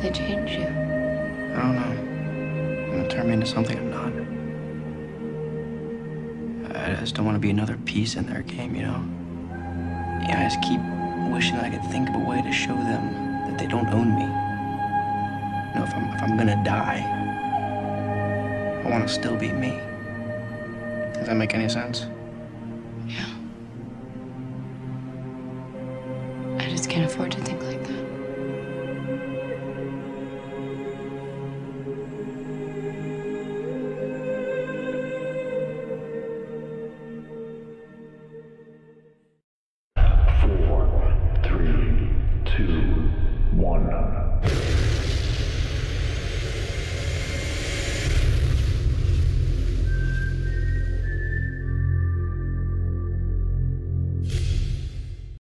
to change you? I don't know. I'm gonna turn me into something I'm not. I just don't want to be another piece in their game, you know? Yeah, I just keep wishing that I could think of a way to show them that they don't own me. You know, if I'm, if I'm gonna die, I want to still be me. Does that make any sense? Yeah. I just can't afford to think like that. Two, one.